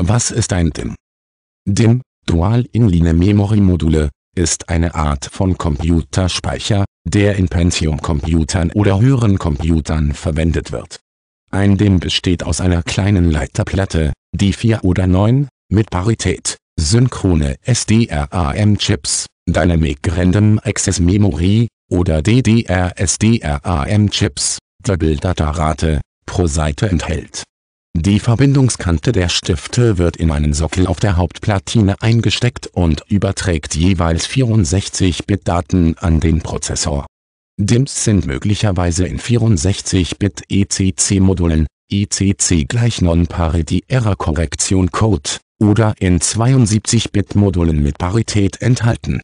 Was ist ein DIM? DIM, Dual Inline Memory Module, ist eine Art von Computerspeicher, der in Pentium-Computern oder höheren Computern verwendet wird. Ein DIM besteht aus einer kleinen Leiterplatte, die 4 oder 9, mit Parität, synchrone SDRAM-Chips, Dynamic Random Access Memory, oder DDR-SDRAM-Chips, Double-Data-Rate, pro Seite enthält. Die Verbindungskante der Stifte wird in einen Sockel auf der Hauptplatine eingesteckt und überträgt jeweils 64-Bit-Daten an den Prozessor. DIMMs sind möglicherweise in 64-Bit ECC-Modulen, ECC gleich Non-Parity Error Korrektion Code, oder in 72-Bit-Modulen mit Parität enthalten.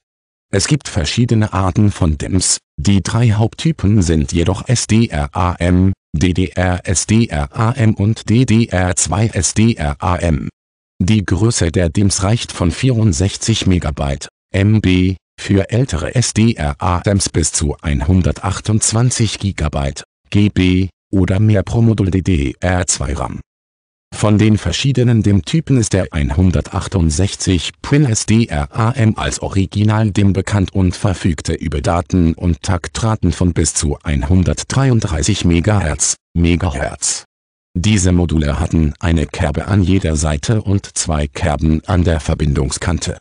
Es gibt verschiedene Arten von DIMMs, die drei Haupttypen sind jedoch SDRAM, DDR-SDRAM und DDR2-SDRAM. Die Größe der DIMMs reicht von 64 MB, MB, für ältere SDRAMs bis zu 128 GB, GB, oder mehr pro Modul DDR2-RAM. Von den verschiedenen DIM-Typen ist der 168-Pin SDRAM als Original-DIM bekannt und verfügte über Daten und Taktraten von bis zu 133 MHz, MHz. Diese Module hatten eine Kerbe an jeder Seite und zwei Kerben an der Verbindungskante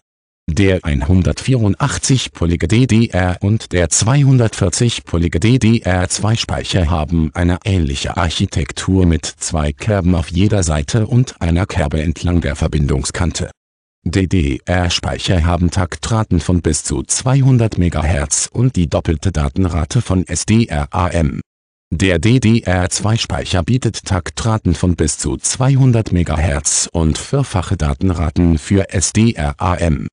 der 184-polige DDR und der 240-polige DDR2-Speicher haben eine ähnliche Architektur mit zwei Kerben auf jeder Seite und einer Kerbe entlang der Verbindungskante. DDR-Speicher haben Taktraten von bis zu 200 MHz und die doppelte Datenrate von SDRAM. Der DDR2-Speicher bietet Taktraten von bis zu 200 MHz und vierfache Datenraten für SDRAM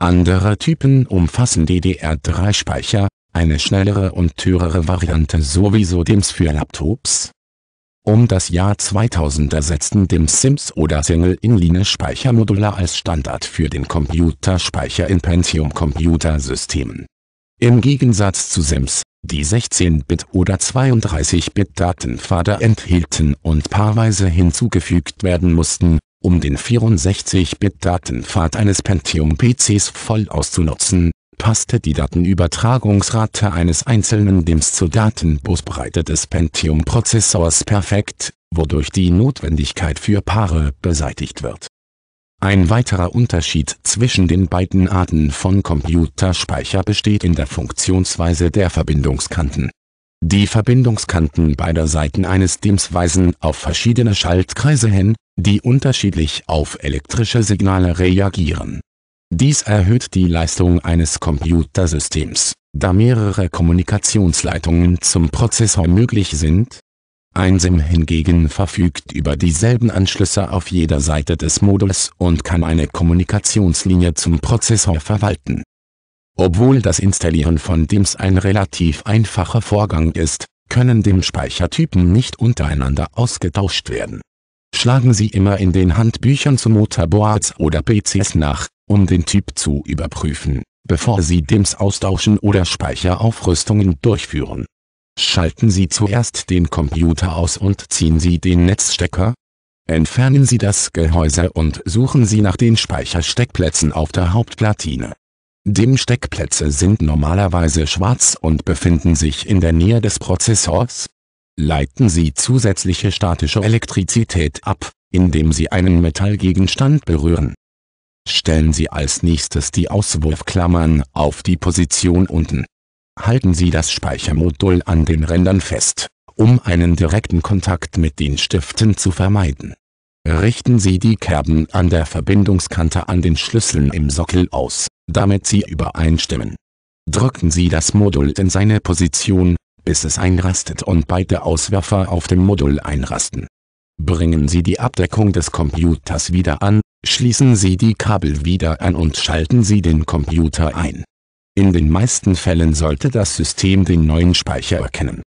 andere Typen umfassen DDR3-Speicher, eine schnellere und teurere Variante sowieso DIMMs für Laptops. Um das Jahr 2000 ersetzten DIMMs SIMS oder Single-Inline-Speichermodule als Standard für den Computerspeicher in Pentium-Computersystemen. Im Gegensatz zu SIMS, die 16-Bit oder 32-Bit Datenpfade enthielten und paarweise hinzugefügt werden mussten, um den 64-Bit-Datenpfad eines Pentium-PCs voll auszunutzen, passte die Datenübertragungsrate eines einzelnen DIMMs zur Datenbusbreite des Pentium-Prozessors perfekt, wodurch die Notwendigkeit für Paare beseitigt wird. Ein weiterer Unterschied zwischen den beiden Arten von Computerspeicher besteht in der Funktionsweise der Verbindungskanten. Die Verbindungskanten beider Seiten eines DIMMs weisen auf verschiedene Schaltkreise hin, die unterschiedlich auf elektrische Signale reagieren. Dies erhöht die Leistung eines Computersystems, da mehrere Kommunikationsleitungen zum Prozessor möglich sind. Ein SIM hingegen verfügt über dieselben Anschlüsse auf jeder Seite des Moduls und kann eine Kommunikationslinie zum Prozessor verwalten. Obwohl das Installieren von DIMMs ein relativ einfacher Vorgang ist, können DIMM-Speichertypen nicht untereinander ausgetauscht werden Schlagen Sie immer in den Handbüchern zu Motorboards oder PCs nach, um den Typ zu überprüfen, bevor Sie DIMMs austauschen oder Speicheraufrüstungen durchführen. Schalten Sie zuerst den Computer aus und ziehen Sie den Netzstecker. Entfernen Sie das Gehäuse und suchen Sie nach den Speichersteckplätzen auf der Hauptplatine. DIMM-Steckplätze sind normalerweise schwarz und befinden sich in der Nähe des Prozessors, leiten Sie zusätzliche statische Elektrizität ab, indem Sie einen Metallgegenstand berühren. Stellen Sie als nächstes die Auswurfklammern auf die Position unten. Halten Sie das Speichermodul an den Rändern fest, um einen direkten Kontakt mit den Stiften zu vermeiden. Richten Sie die Kerben an der Verbindungskante an den Schlüsseln im Sockel aus, damit sie übereinstimmen. Drücken Sie das Modul in seine Position, bis es einrastet und beide Auswerfer auf dem Modul einrasten. Bringen Sie die Abdeckung des Computers wieder an, schließen Sie die Kabel wieder an und schalten Sie den Computer ein. In den meisten Fällen sollte das System den neuen Speicher erkennen.